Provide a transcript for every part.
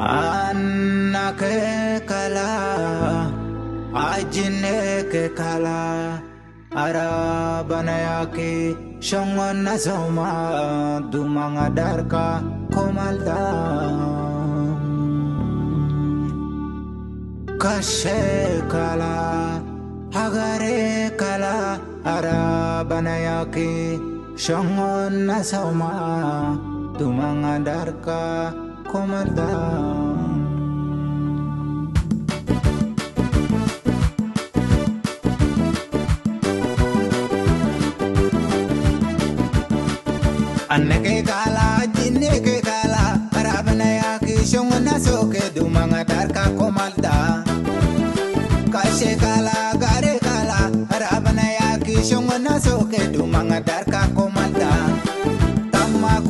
Anna ke kala, ajine ke kala, arabana yake shongona soma dumanga darka komalda. Kashe kala, hagare kala, arabana yake shongona soma dumanga darka komalda. anneke kala jinne ke kala arabana ya ki shongona soke dumanga darka komalda kashe kala gare kala arabana ya ki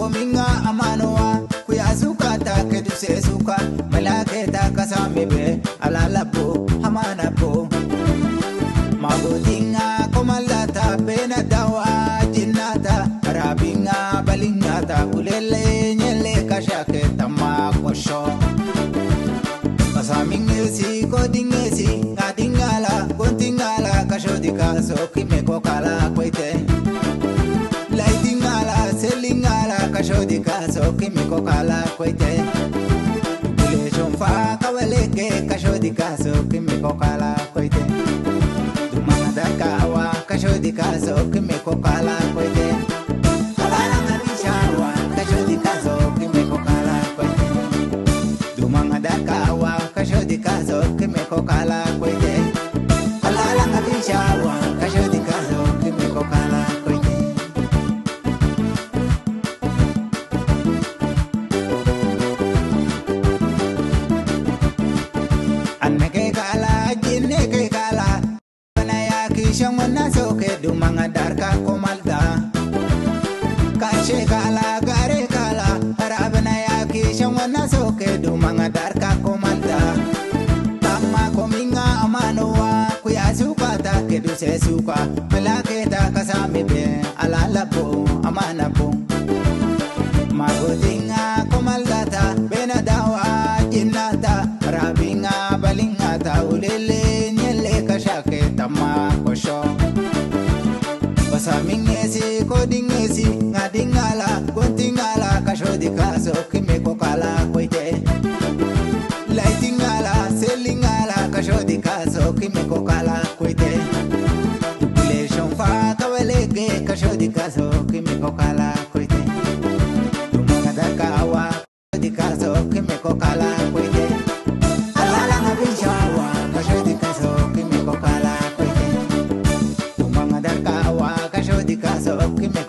kominga amanowa kuya suka ta ke duse suka malake ta kasame be alalabo hamana po. Magodinga komallata pena dawa jinnata rabinga balingata ulele nyele kashake tama kosho kasamingesi kodingesi ngadingala kontingala kashodika sokimeko kala kwete kasoo kimiko kala koyte Bule shonfa kawaleke kashodi kasoo kimiko kala koyte Dumana dakawa kashodi kasoo kimiko kala koyte Kalala kanishawa kashodi kasoo kimiko kala koyte Dumana dakawa kashodi kasoo shangwana soke dumanga darka komalda tamma kominga amanowa kuya suka ta kedu se suka malake ta kasami be alala bo amana bo samingesi kodingesi ngadingala kontingala kashodikaso kimekokala koite laitingala selingala kashodikaso kimekokala koite ileshonfa kawelege kashodikaso kimekokala